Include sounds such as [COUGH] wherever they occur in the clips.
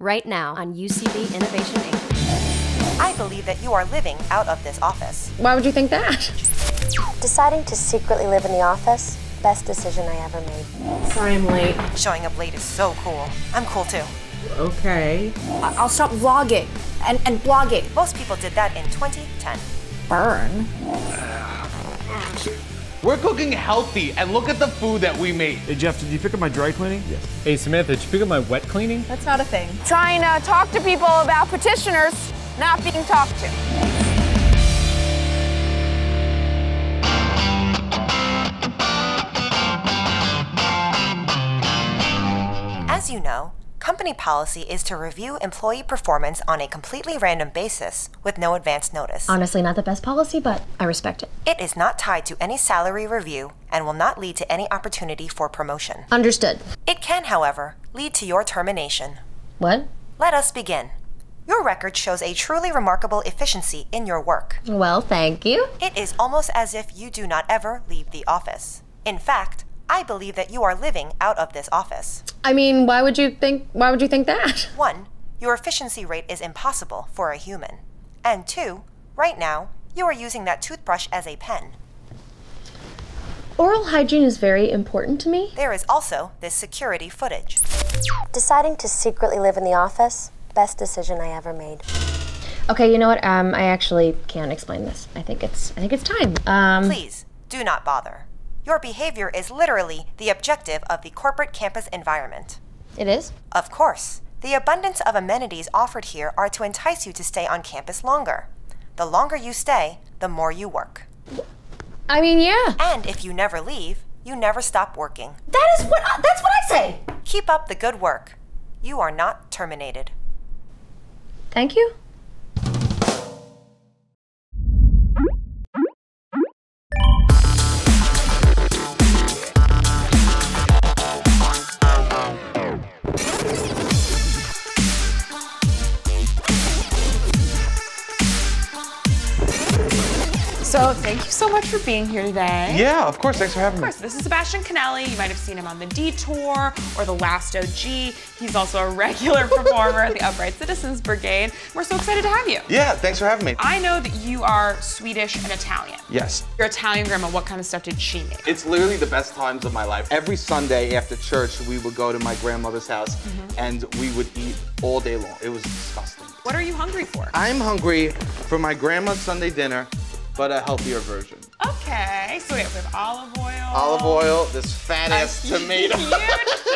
right now on UCB Innovation Inc. I believe that you are living out of this office. Why would you think that? Deciding to secretly live in the office, best decision I ever made. Sorry I'm late. Showing up late is so cool. I'm cool too. Okay. I'll stop vlogging and, and blogging. Most people did that in 2010. Burn. Ah. We're cooking healthy, and look at the food that we made. Hey Jeff, did you pick up my dry cleaning? Yes. Hey Samantha, did you pick up my wet cleaning? That's not a thing. Trying to uh, talk to people about petitioners not being talked to. As you know, company policy is to review employee performance on a completely random basis with no advance notice. Honestly, not the best policy, but I respect it. It is not tied to any salary review and will not lead to any opportunity for promotion. Understood. It can, however, lead to your termination. What? Let us begin. Your record shows a truly remarkable efficiency in your work. Well, thank you. It is almost as if you do not ever leave the office. In fact, I believe that you are living out of this office. I mean, why would you think why would you think that? [LAUGHS] One, your efficiency rate is impossible for a human. And two, right now, you are using that toothbrush as a pen. Oral hygiene is very important to me. There is also this security footage. Deciding to secretly live in the office, best decision I ever made. Okay, you know what? Um, I actually can't explain this. I think it's I think it's time. Um, Please, do not bother. Your behavior is literally the objective of the corporate campus environment. it is. Of course, the abundance of amenities offered here are to entice you to stay on campus longer. The longer you stay, the more you work. I mean, yeah. And if you never leave, you never stop working. That is what I, that's what I say. Keep up the good work. You are not terminated. Thank you. Being here today. Yeah, of course. Thanks for having me. Of me. course, this is Sebastian Connelli. You might have seen him on The Detour or The Last OG. He's also a regular [LAUGHS] performer at the Upright Citizens Brigade. We're so excited to have you. Yeah, thanks for having me. I know that you are Swedish and Italian. Yes. Your Italian grandma, what kind of stuff did she make? It's literally the best times of my life. Every Sunday after church, we would go to my grandmother's house mm-hmm. and we would eat all day long. It was disgusting. What are you hungry for? I'm hungry for my grandma's Sunday dinner, but a healthier version. Okay, so we have, we have olive oil. Olive oil, this fat ass tomato. Huge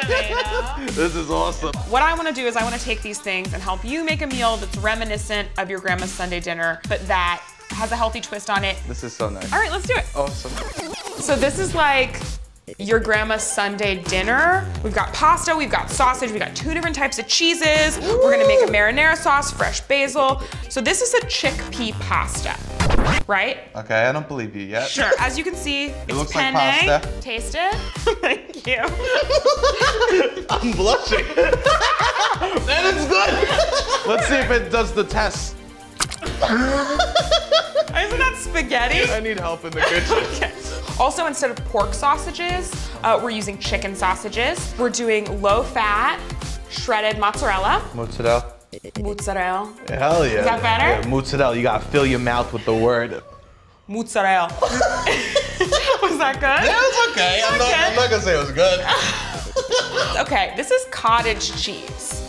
tomato. [LAUGHS] [LAUGHS] this is awesome. What I want to do is I want to take these things and help you make a meal that's reminiscent of your grandma's Sunday dinner, but that has a healthy twist on it. This is so nice. All right, let's do it. Awesome. So this is like your grandma's Sunday dinner. We've got pasta, we've got sausage, we've got two different types of cheeses. We're gonna make a marinara sauce, fresh basil. So this is a chickpea pasta, right? Okay, I don't believe you yet. Sure, as you can see, it's looks like pasta. Taste it. [LAUGHS] Thank you. [LAUGHS] I'm blushing. [LAUGHS] that is good. Let's see if it does the test. Isn't that spaghetti? I need help in the kitchen. Okay. Also, instead of pork sausages, uh, we're using chicken sausages. We're doing low fat, shredded mozzarella. Mozzarella. Mozzarella. Hell yeah. Is that better? Yeah, mozzarella. You gotta fill your mouth with the word. Mozzarella. [LAUGHS] Was that good? Yeah, it's okay. I'm, Not, Okay. I'm not gonna say it was good. [LAUGHS] Okay, this is cottage cheese,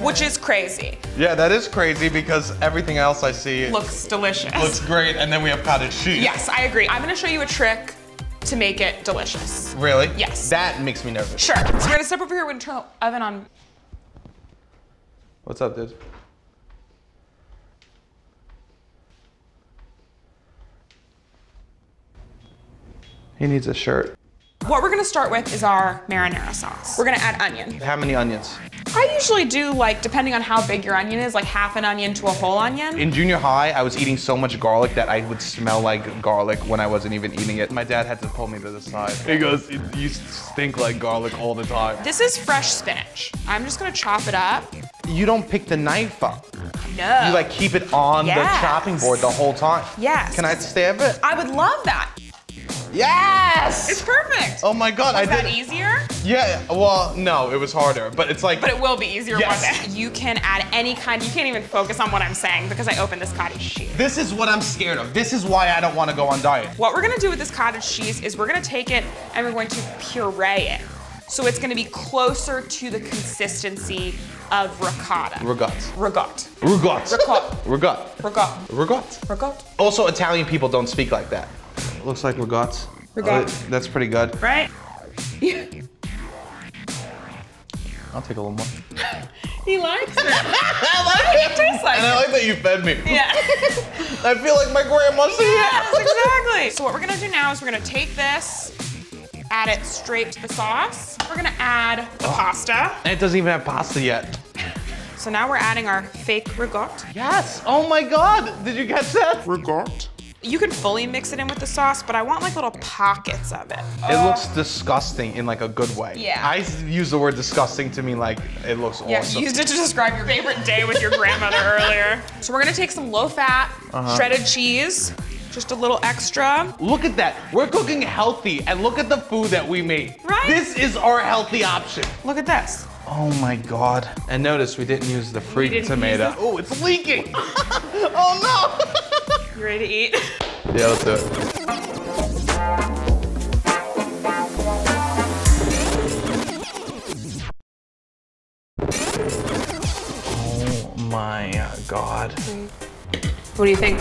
which is crazy. Yeah, that is crazy because everything else I see Looks delicious. looks great, and then we have cottage cheese. yes, I agree. I'm gonna show you a trick to make it delicious. Really? Yes. That makes me nervous. Sure. So we're gonna step over here. We're gonna turn the oven on. What's up, dude? He needs a shirt. What we're gonna start with is our marinara sauce. We're gonna add onion. How many onions? I usually do like, depending on how big your onion is, like half an onion to a whole onion. In junior high, I was eating so much garlic that I would smell like garlic when I wasn't even eating it. My dad had to pull me to the side. He goes, "You stink like garlic all the time." This is fresh spinach. I'm just gonna chop it up. You don't pick the knife up. No. You like keep it on the chopping board the whole time. Yes. Can I stab it? I would love that. Yes. It's perfect. Oh my god, Is I that easier? Yeah, well, no, it was harder, but it's like. But it will be easier Yes. one day. You can add any kind, you can't even focus on what I'm saying because I opened this cottage cheese. This is what I'm scared of. This is why I don't want to go on diet. What we're gonna do with this cottage cheese is we're gonna take it and we're going to puree it. So it's gonna be closer to the consistency of ricotta. Ricotta. Regat. Ricotta. Regat. Ricotta. Regat. Ricotta. Also, Italian people don't speak like that. Looks like regat. Regat. Uh, that's pretty good. Right? [LAUGHS] I'll take a little more. [LAUGHS] He likes it. I [LAUGHS] like it. It tastes like And I like that you fed me. Yeah. I feel like my grandma said Yes, exactly. So what we're gonna do now is we're gonna take this, add it straight to the sauce. We're gonna add the pasta. And it doesn't even have pasta yet. So now we're adding our fake ricotta. Yes. Oh my God. Did you get that? Regat. You can fully mix it in with the sauce, but I want like little pockets of it. It looks disgusting in like a good way. Yeah. I use the word disgusting to mean like it looks Yeah, awesome. you used it to describe your favorite day with your grandmother [LAUGHS] earlier. So we're gonna take some low-fat Uh-huh. shredded cheese, just a little extra. Look at that. We're cooking healthy and look at the food that we made. Right? This is our healthy option. Look at this. Oh my God. And notice we didn't use the freak tomato. Oh, it's leaking. [LAUGHS] oh [LAUGHS] You ready to eat? Yeah, let's do it. Oh my God. What do you think?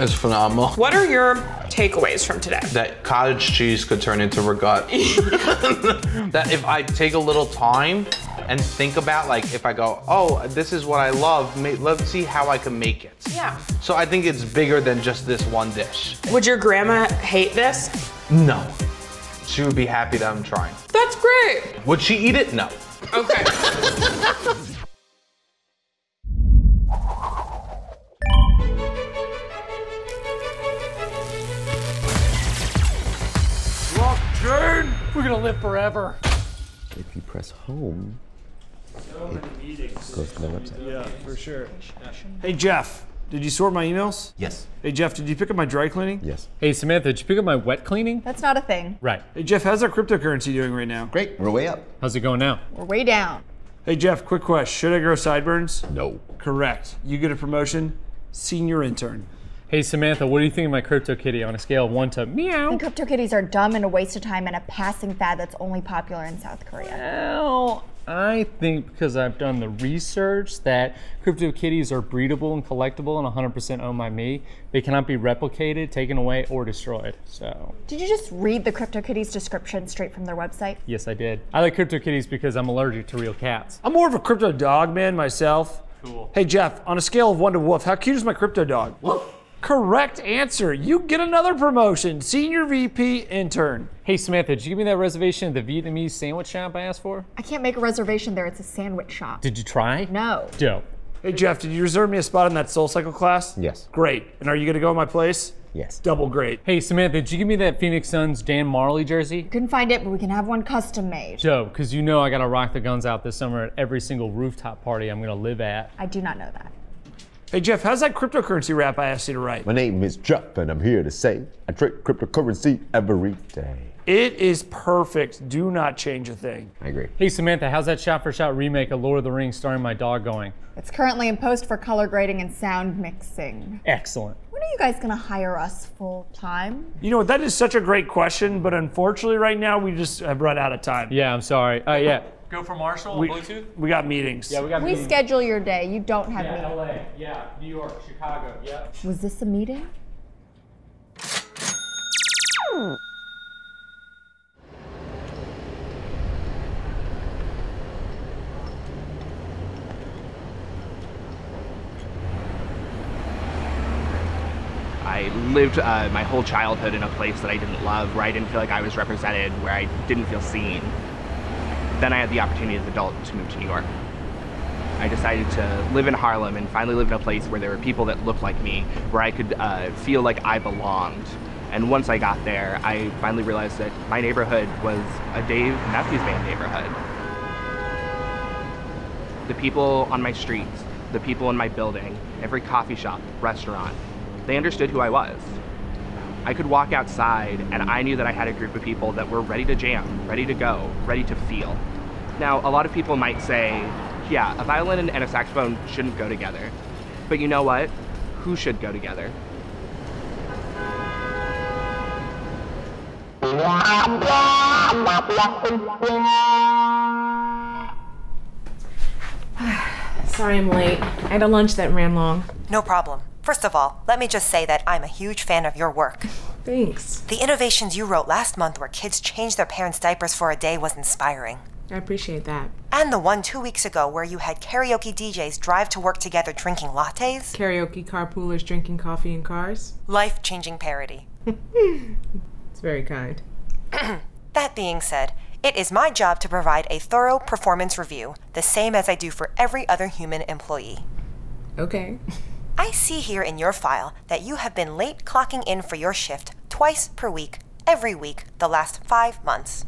It's phenomenal. What are your takeaways from today? that cottage cheese could turn into regat. [LAUGHS] that if I take a little time and think about like if I go, oh, this is what I love, ma- let's see how I can make it. Yeah. So I think it's bigger than just this one dish. Would your grandma hate this? No. She would be happy that I'm trying. That's great. Would she eat it? No. Okay. [LAUGHS] We're gonna live forever. If you press home, it goes to the website. Yeah, for sure. Hey, Jeff, did you sort my emails? Yes. Hey, Jeff, did you pick up my dry cleaning? Yes. Hey Samantha, did you pick up my wet cleaning? That's not a thing. Right. Hey, Jeff, how's our cryptocurrency doing right now? Great. We're way up. How's it going now? We're way down. Hey, Jeff, quick question. Should I grow sideburns? No. Correct. You get a promotion. Senior intern. Hey Samantha, what do you think of my crypto kitty on a scale of one to meow? And crypto kitties are dumb and a waste of time and a passing fad that's only popular in South Korea. Well, I think because I've done the research that crypto kitties are breedable and collectible and 100% owned by me. They cannot be replicated, taken away, or destroyed. So, Did you just read the crypto kitties description straight from their website? yes, I did. I like crypto kitties because I'm allergic to real cats. I'm more of a crypto dog man myself. Cool. Hey, Jeff, on a scale of one to wolf, how cute is my crypto dog? Correct answer. You get another promotion. Senior VP intern. Hey Samantha, did you give me that reservation at the Vietnamese sandwich shop I asked for? I can't make a reservation there. It's a sandwich shop. Did you try? No. Dope. Hey, Jeff, did you reserve me a spot in that Soul Cycle class? Yes. Great. And are you going to go in my place? Yes. Double great. Hey Samantha, did you give me that Phoenix Suns Dan Majerle jersey? Couldn't find it, but we can have one custom made. Dope, because you know I gotta rock the guns out this summer at every single rooftop party I'm gonna live at. I do not know that. Hey, Jeff, how's that cryptocurrency rap I asked you to write? My name is Jeff, and I'm here to say I trade cryptocurrency every day. It is perfect. Do not change a thing. I agree. Hey Samantha, how's that shot for shot remake of Lord of the Rings starring my dog going? It's currently in post for color grading and sound mixing. Excellent. When are you guys gonna hire us full time? You know what? That is such a great question, but unfortunately, right now, we just have run out of time. Yeah, I'm sorry. Uh, yeah. Go for Marshall We, we got meetings. Yeah, we got We meetings. schedule your day. You don't have Yeah, meetings. LA. Yeah, New York, Chicago. Yeah. Was this a meeting? I lived uh, my whole childhood in a place that I didn't love, where I didn't feel like I was represented, where I didn't feel seen. Then I had the opportunity as an adult to move to New York. I decided to live in Harlem and finally live in a place where there were people that looked like me, where I could uh, feel like I belonged. And once I got there, I finally realized that my neighborhood was a Dave Matthews Band neighborhood. The people on my streets, the people in my building, every coffee shop, restaurant, they understood who I was. I could walk outside and I knew that I had a group of people that were ready to jam, ready to go, ready to feel. Now, a lot of people might say, yeah, a violin and a saxophone shouldn't go together. But you know what? Who should go together? [SIGHS] Sorry I'm late. I had a lunch that ran long. No problem. First of all, let me just say that I'm a huge fan of your work. Thanks. The innovations you wrote last month where kids changed their parents' diapers for a day was inspiring. I appreciate that. And the one two weeks ago where you had karaoke DJs drive to work together drinking lattes. Karaoke carpoolers drinking coffee in cars. Life changing parody. [LAUGHS] It's very kind. [CLEARS THROAT] That being said, it is my job to provide a thorough performance review, the same as I do for every other human employee. Okay. [LAUGHS] I see here in your file that you have been late clocking in for your shift twice per week, every week, the last five months.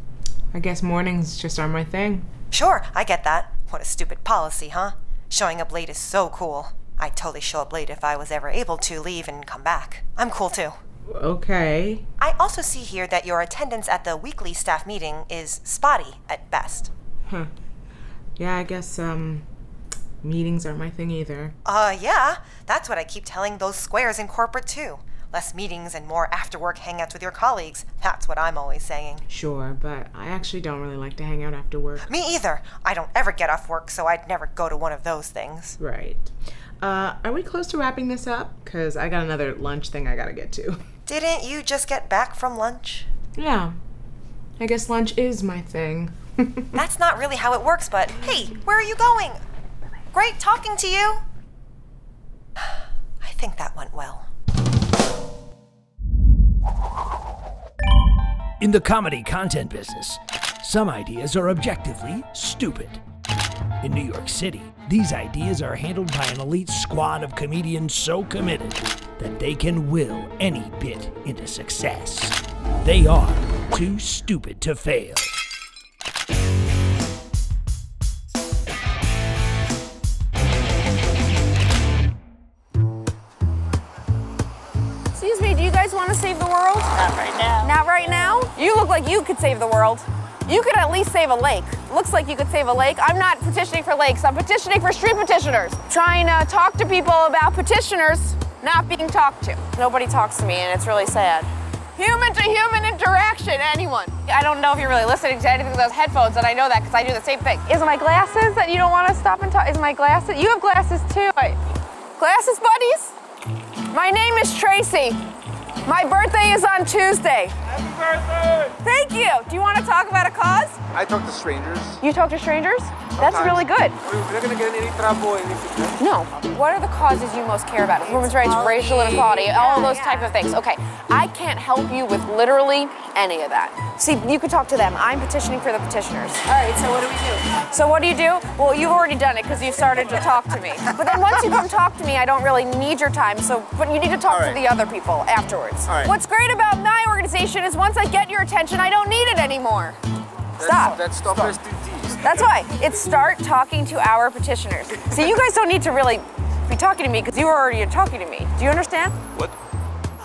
I guess mornings just aren't my thing. Sure, I get that. What a stupid policy, huh? Showing up late is so cool. I'd totally show up late if I was ever able to leave and come back. I'm cool too. Okay. I also see here that your attendance at the weekly staff meeting is spotty at best. Huh. Yeah, I guess, um, meetings aren't my thing either. Uh, yeah, that's what I keep telling those squares in corporate too. Less meetings and more after work hangouts with your colleagues. That's what I'm always saying. Sure, but I actually don't really like to hang out after work. Me either. I don't ever get off work, so I'd never go to one of those things. Right. Uh, are we close to wrapping this up? Because I got another lunch thing I gotta get to. [LAUGHS] Didn't you just get back from lunch? Yeah. I guess lunch is my thing. [LAUGHS] That's not really how it works, but hey, where are you going? Great talking to you. [SIGHS] I think that went well. In the comedy content business, some ideas are objectively stupid. In New York City, these ideas are handled by an elite squad of comedians so committed that they can will any bit into success. They are too stupid to fail. Right now? You look like you could save the world. You could at least save a lake. Looks like you could save a lake. I'm not petitioning for lakes, I'm petitioning for street petitioners. Trying to talk to people about petitioners not being talked to. Nobody talks to me, and it's really sad. Human to human interaction, anyone. I don't know if you're really listening to anything with those headphones, and I know that because I do the same thing. Is my glasses that you don't want to stop and talk? Is my glasses? You have glasses too. I- Glasses buddies? My name is Tracy. My birthday is on Tuesday. Happy birthday! Thank you. Do you want to talk about a cause? I talk to strangers. You talk to strangers? That's really good. We're not gonna get in any trouble. Anything. No. What are the causes you most care about? Women's rights, racial inequality, all those type of things. Okay, I can't help you with literally any of that. See, you could talk to them. I'm petitioning for the petitioners. All right, so what do we do? So what do you do? Well, you've already done it because you started to talk to me. But then once you come talk to me, I don't really need your time. So, but you need to talk All to the other people afterwards. All right. What's great about my organization is once I get your attention, I don't need it anymore. Stop. That's stop STDs. That's why. It's start talking to our petitioners. See, you guys don't need to really be talking to me because you were already talking to me. Do you understand? What?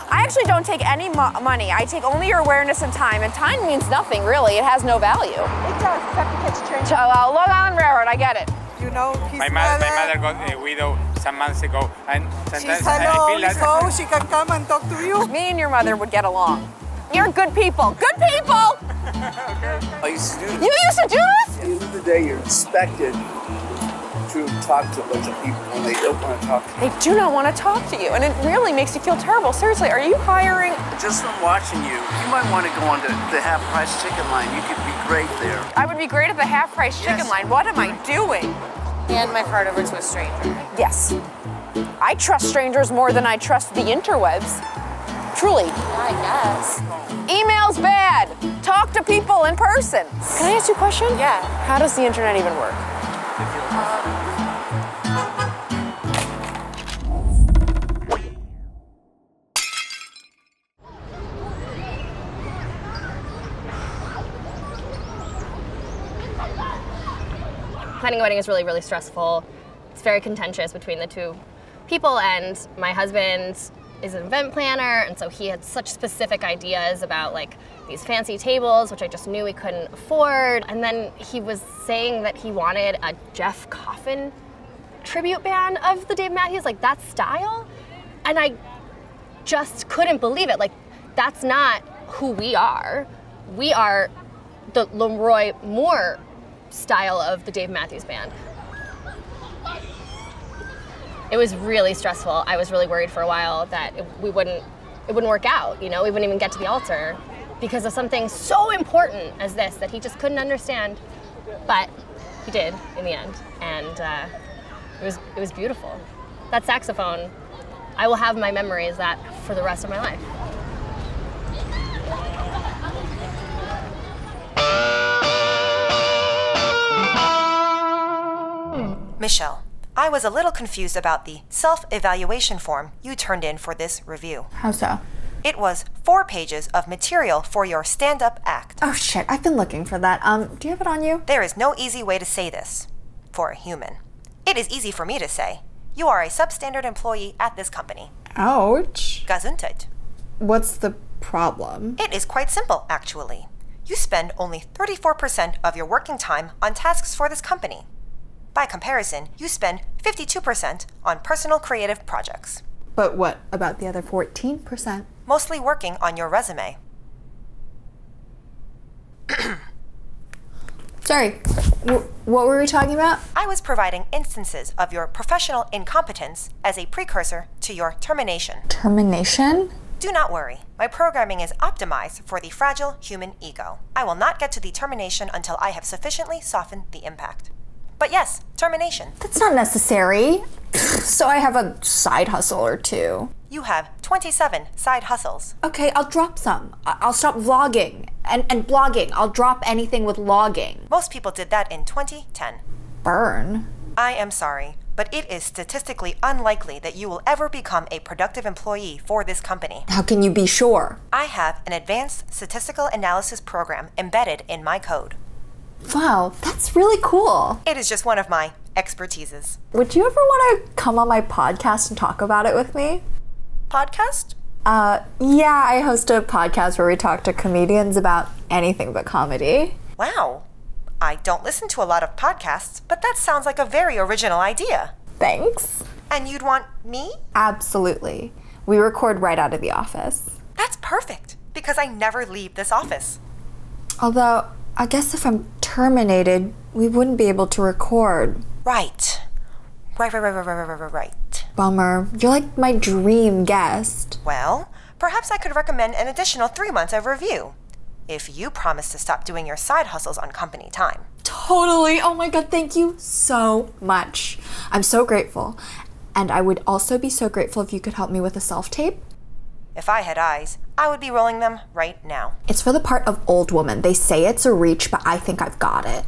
I actually don't take any mo- money. I take only your awareness and time, and time means nothing, really. It has no value. It does, except to catch train. So, uh, Long Island Railroad, I get it. You know, My mother, my mother got a widow some months ago, and She's sometimes I hello, feel like so she can come and talk to you. Me and your mother would get along. You're good people. Good people! [LAUGHS] I used to do this. You used to do this? At the end of the day, you're expected to talk to a bunch of people when they don't want to talk to you. They do not want to talk to you, and it really makes you feel terrible. Seriously, are you hiring? Just from watching you, you might want to go on to the half price chicken line. You could be great there. I would be great at the half price chicken line. What am I doing? Hand my card over to a stranger. Yes. I trust strangers more than I trust the interwebs. Truly. I guess. Email's bad. Talk to people in person. Can I ask you a question? Yeah. How does the internet even work? planning a wedding is really, really stressful. It's very contentious between the two people, and my husband is an event planner, and so he had such specific ideas about like these fancy tables, which I just knew we couldn't afford. And then he was saying that he wanted a Jeff Coffin tribute band of the Dave Matthews, like that style. And I just couldn't believe it. Like, that's not who we are. We are the LeRoi Moore style of the Dave Matthews Band. It was really stressful. I was really worried for a while that it, we wouldn't, it wouldn't work out. You know, we wouldn't even get to the altar because of something so important as this that he just couldn't understand. But he did in the end, and uh, it was it was beautiful. That saxophone, I will have my memories that for the rest of my life. Michelle, I was a little confused about the self evaluation form you turned in for this review. How so? It was four pages of material for your stand up act. Oh shit, I've been looking for that. Um, do you have it on you? There is no easy way to say this for a human. It is easy for me to say. You are a substandard employee at this company. Ouch. Gesundheit. What's the problem? It is quite simple, actually. You spend only 34% of your working time on tasks for this company. By comparison, you spend 52% on personal creative projects, But what about the other 14%? mostly working on your resume. [CLEARS THROAT] Sorry, w- what were we talking about? I was providing instances of your professional incompetence as a precursor to your termination. Termination? Do not worry. My programming is optimized for the fragile human ego. I will not get to the termination until I have sufficiently softened the impact. But yes, termination. That's not necessary. so I have a side hustle or two. You have 27 side hustles. Okay, I'll drop some. I'll stop vlogging and, and blogging. I'll drop anything with logging. Most people did that in 2010. Burn. I am sorry, but it is statistically unlikely that you will ever become a productive employee for this company. How can you be sure? I have an advanced statistical analysis program embedded in my code. Wow, that's really cool. It is just one of my expertises. Would you ever want to come on my podcast and talk about it with me? Podcast? Uh, yeah, I host a podcast where we talk to comedians about anything but comedy. Wow. I don't listen to a lot of podcasts, but that sounds like a very original idea. Thanks. And you'd want me? Absolutely. We record right out of the office. That's perfect, because I never leave this office. Although, I guess if I'm terminated, we wouldn't be able to record. Right. Right, right, right, right, right, right, right. Bummer. You're like my dream guest. Well, perhaps I could recommend an additional three months of review. If you promise to stop doing your side hustles on company time. Totally. Oh my god, thank you so much. I'm so grateful. And I would also be so grateful if you could help me with a self tape. If I had eyes, I would be rolling them right now. It's for the part of old woman. They say it's a reach, but I think I've got it.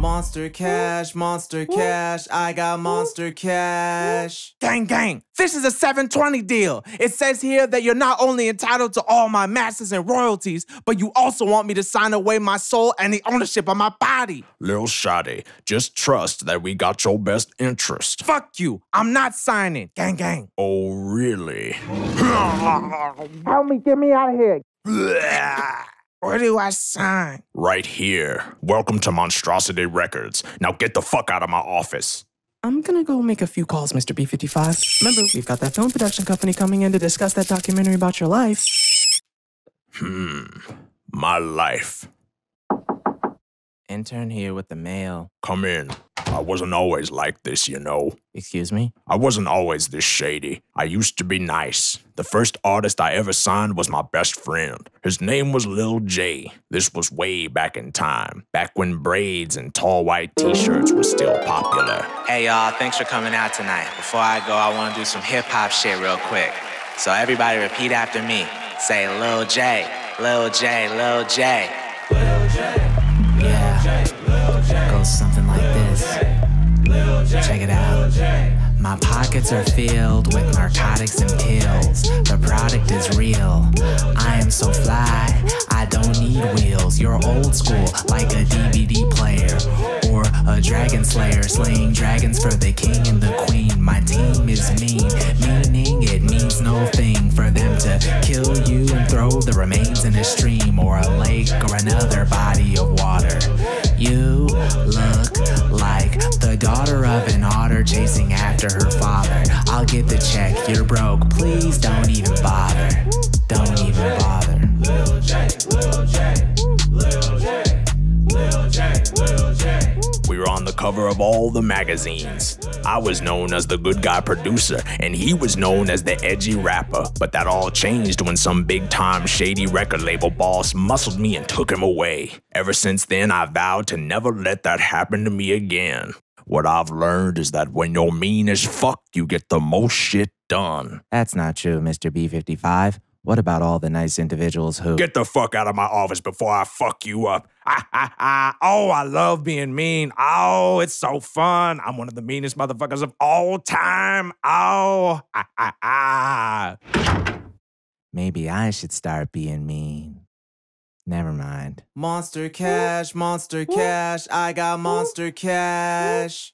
Monster cash, monster cash, I got monster cash. Gang, gang, this is a 720 deal. It says here that you're not only entitled to all my masters and royalties, but you also want me to sign away my soul and the ownership of my body. Lil Shotty, just trust that we got your best interest. Fuck you, I'm not signing. Gang, gang. Oh, really? [LAUGHS] Help me, get me out of here. [LAUGHS] Where do I sign? Right here. Welcome to Monstrosity Records. Now get the fuck out of my office. I'm gonna go make a few calls, Mr. B55. Remember, we've got that film production company coming in to discuss that documentary about your life. Hmm. My life. Intern here with the mail. Come in. I wasn't always like this, you know. Excuse me? I wasn't always this shady. I used to be nice. The first artist I ever signed was my best friend. His name was Lil J. This was way back in time, back when braids and tall white t shirts were still popular. Hey y'all, thanks for coming out tonight. Before I go, I want to do some hip hop shit real quick. So everybody repeat after me. Say Lil J, Lil J, Lil J. Goes something like this. Check it out. My pockets are filled with narcotics and pills. The product is real. I am so fly. I don't need wheels. You're old school, like a DVD player or a Dragon slayer, slaying dragons for the king and the queen. My team is mean, meaning it means no thing for them to kill you and throw the remains in a stream or a lake or another body of water. You look like the daughter of an otter chasing after her father. I'll get the check, you're broke. Please don't even bother. Don't even bother. Cover of all the magazines. I was known as the good guy producer, and he was known as the edgy rapper. But that all changed when some big time shady record label boss muscled me and took him away. Ever since then, I vowed to never let that happen to me again. What I've learned is that when you're mean as fuck, you get the most shit done. That's not true, Mr. B55. What about all the nice individuals who. Get the fuck out of my office before I fuck you up. Ah, ah, ah. Oh, I love being mean. Oh, it's so fun. I'm one of the meanest motherfuckers of all time. Oh, ah, ah, ah. Maybe I should start being mean. Never mind. Monster cash, monster cash, I got monster cash.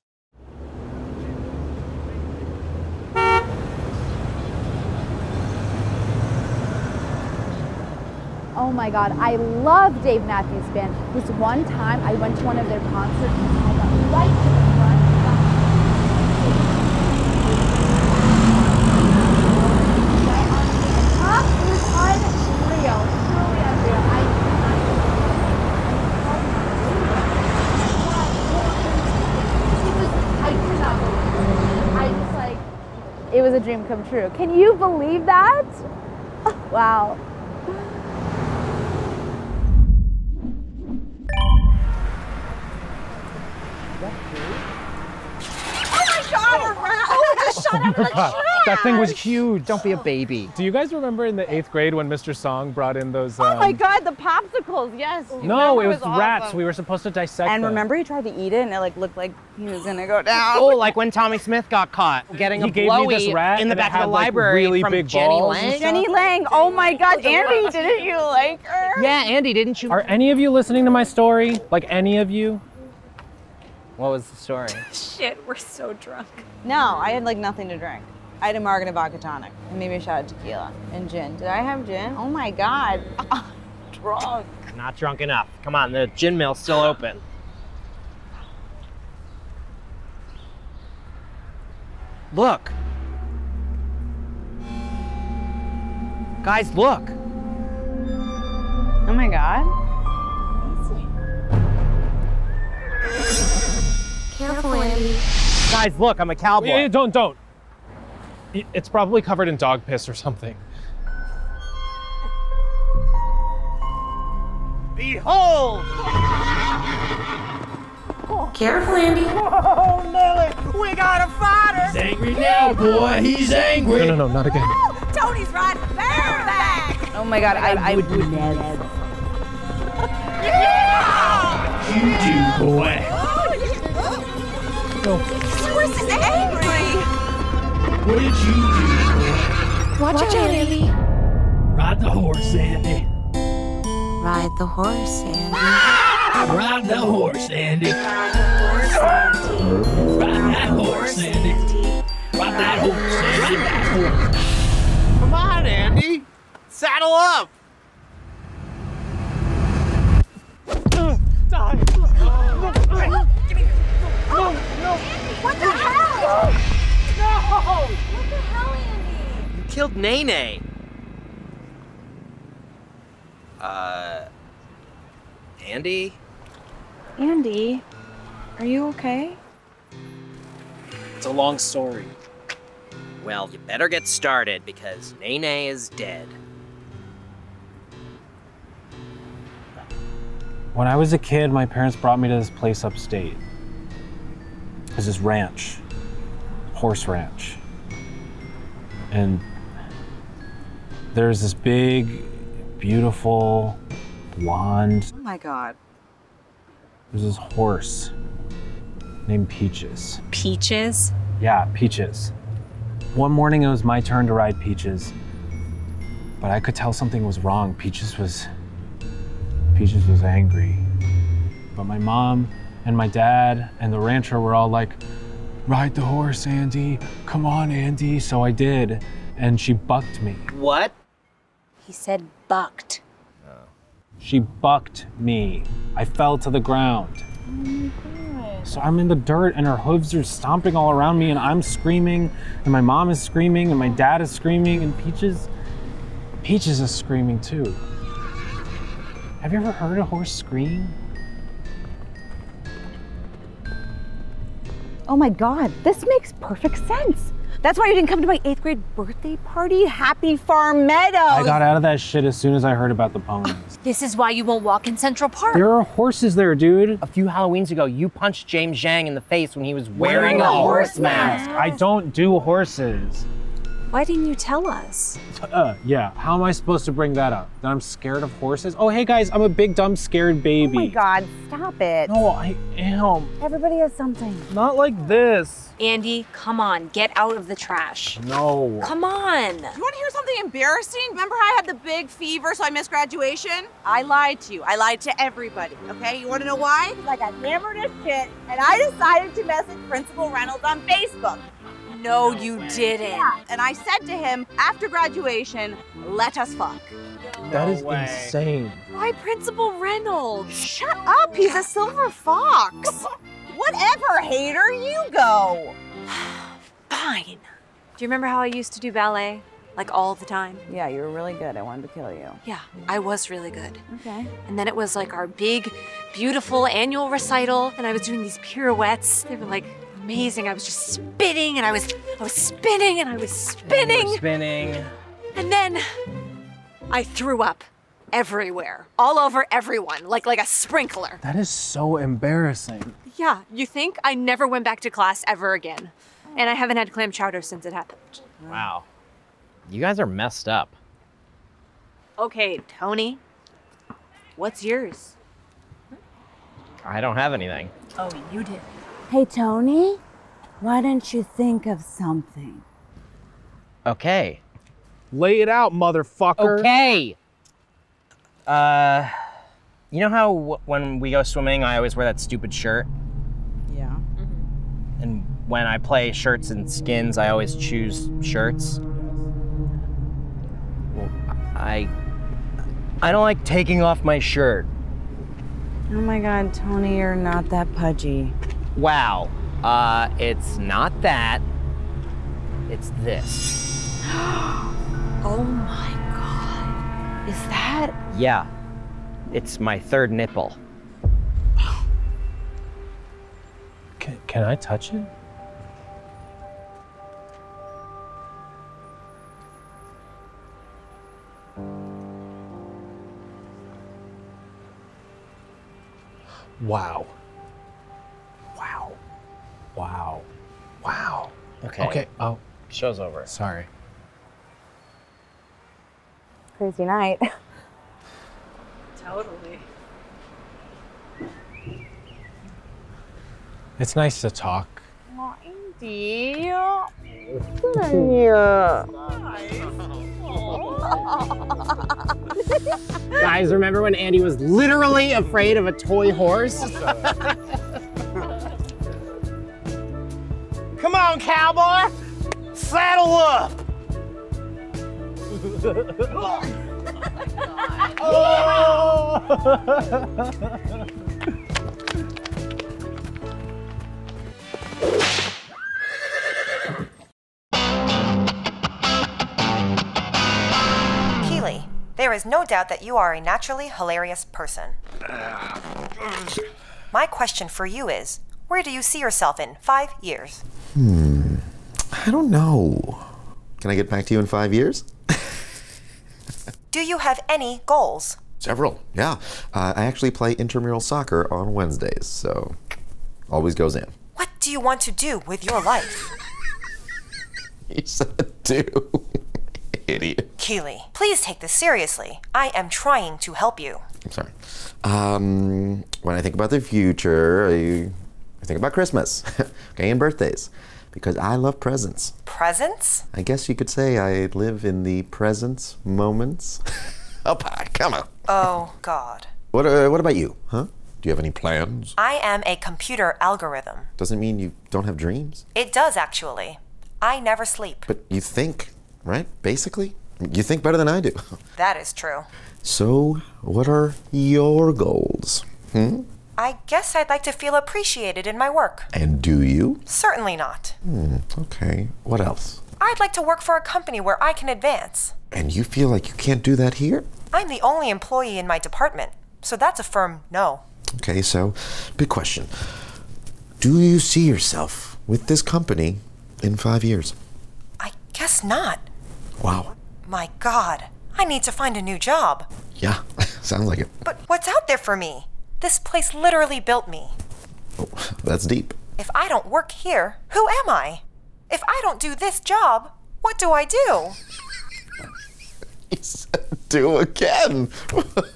Oh my god, I love Dave Matthews Band. This one time I went to one of their concerts and I got right to the front. It was a dream come true. Can you believe that? [LAUGHS] Wow. Oh, shot out of the trash! that thing was huge. Don't be a baby. Do you guys remember in the eighth grade when Mr. Song brought in those? Oh my um, god, the popsicles, yes. No, Remember, it was, rats. awesome. We were supposed to dissect them. And them. remember, he tried to eat it, and it like looked like he was gonna go down. Oh, like when Tommy Smith got caught getting He a gave me blowy this rat in the back of the like, library really from big Jenny balls Lang. Jenny Lang. Oh my God, Andy, didn't you like her? Yeah, Andy, didn't you? Are any of you listening to my story? Like any of you? What was the story? [LAUGHS] Shit, we're so drunk. No, I had like nothing to drink. I had a margarita vodka tonic and maybe a shot of tequila and gin. Did I have gin? Oh my God, [LAUGHS] drunk. Not drunk enough. Come on, the gin mill's still open. Look. Guys, look. Oh my God. Careful, Andy. Guys, look, I'm a cowboy. Yeah, don't, don't. It's probably covered in dog piss or something. Behold! Careful, Andy. [LAUGHS] Oh, Nelly, we got a fighter. He's angry now, boy. He's angry. No, no, no, not again. Oh, Tony's riding bareback. Oh my God, I, would never. You do, boy. Horse is angry. What did you do, Watch, out, Andy. boy? Ride the horse, Andy. Ride the horse, Andy. Ride the horse, Andy. Ride that horse, Andy. Ride that horse, Andy. Come on, Andy. Saddle up. No, What the hell? No. What the hell, Andy? You killed Nene. Uh, Andy? Andy, are you okay? It's a long story. Well, you better get started because Nene is dead. When I was a kid, my parents brought me to this place upstate. Was this ranch, horse ranch. And there's this big, beautiful, blonde, Oh my God. there's this horse named Peaches. Peaches? Yeah, Peaches. One morning it was my turn to ride Peaches, but I could tell something was wrong. Peaches was Peaches was angry. But my mom And my dad and the rancher were all like, ride the horse, Andy. Come on, Andy. So I did. And she bucked me. What? He said bucked. She bucked me. I fell to the ground. Oh so I'm in the dirt and her hooves are stomping all around me and I'm screaming and my mom is screaming and my dad is screaming and Peaches Peaches is screaming too. Have you ever heard a horse scream? Oh my god, this makes perfect sense. That's why you didn't come to my eighth grade birthday party. Happy Farm Meadows. I got out of that shit as soon as I heard about the ponies. [LAUGHS] This is why you won't walk in Central Park. There are horses there, dude. A few Halloweens ago, you punched James Zhang in the face when he was wearing, a horse mask. I don't do horses. Why didn't you tell us? Uh, yeah. How am I supposed to bring that up? That I'm scared of horses? Oh, hey guys, I'm a big dumb scared baby. Oh my god, stop it. No, I am. Everybody has something. Not like this. Andy, come on, get out of the trash. No. Come on. You want to hear something embarrassing? Remember how I had the big fever, so I missed graduation? I lied to you. I lied to everybody, okay? You want to know why? Because I got hammered as shit, and I decided to message Principal Reynolds on Facebook. No, you didn't. Yeah, and I said to him, after graduation, let us fuck. That is insane. Why Principal Reynolds? Shut up, he's a silver fox. [LAUGHS] Whatever, hater, you go. [SIGHS] Fine. Do you remember how I used to do ballet? Like all the time? Yeah, you were really good. I wanted to kill you. Yeah, I was really good. Okay. And then it was like our big, beautiful annual recital, and I was doing these pirouettes. They were like amazing. I was just spinning, and I was, I was spinning, and I was spinning. Spinning. And then I threw up everywhere, all over everyone, like like a sprinkler. That is so embarrassing. Yeah, you think I never went back to class ever again. And I haven't had clam chowder since it happened. Wow. You guys are messed up. Okay, Tony. What's yours? I don't have anything. Oh, you did. Hey, Tony, why don't you think of something? Okay. Lay it out, motherfucker. Okay. Uh, you know how w- when we go swimming, I always wear that stupid shirt? Yeah. Mm -hmm. And when I play shirts and skins, I always choose shirts. Well, I I don't like taking off my shirt. Oh my god, Tony, you're not that pudgy. Wow. Uh, it's not that. It's this. [GASPS] Oh my god. Is that? Yeah. It's my third nipple. [GASPS] Can, can I touch it? Wow. Wow. Wow. Wow. Okay. Okay. Oh, Show's over. sorry. Crazy night. [LAUGHS] Totally. It's nice to talk. Andy. [LAUGHS] Guys, remember when Andy was literally afraid of a toy horse? [LAUGHS] on, cowboy! Saddle up! Keely, there is no doubt that you are a naturally hilarious person. [SIGHS] My question for you is where do you see yourself in five years? Hmm. I don't know. Can I get back to you in five years? [LAUGHS] Do you have any goals? Several, yeah. Uh, I actually play intramural soccer on Wednesdays, so always goes in. What do you want to do with your life? [LAUGHS] You said do. [LAUGHS] Idiot. Keely, please take this seriously. I am trying to help you. I'm sorry. Um, when I think about the future, I, Think about Christmas, [LAUGHS] okay, and birthdays, because I love presents. Presents? I guess you could say I live in the present moments. [LAUGHS] oh, come on. Oh, God. What, uh, what about you, huh? Do you have any plans? I am a computer algorithm. Doesn't mean you don't have dreams. It does actually. I never sleep. But you think, right? Basically, you think better than I do. [LAUGHS] That is true. So, what are your goals? Hmm? I guess I'd like to feel appreciated in my work. And do you? Certainly not. Hmm, okay. What else? I'd like to work for a company where I can advance. And you feel like you can't do that here? I'm the only employee in my department, so that's a firm no. Okay, so big question. Do you see yourself with this company in five years? I guess not. Wow. My God, I need to find a new job. Yeah, [LAUGHS] sounds like it. But what's out there for me? This place literally built me. Oh, that's deep. If I don't work here, who am I? If I don't do this job, what do I do? [LAUGHS] Do again. [LAUGHS] what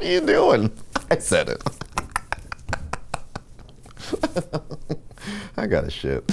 are you doing? I said it. [LAUGHS] I got a shit.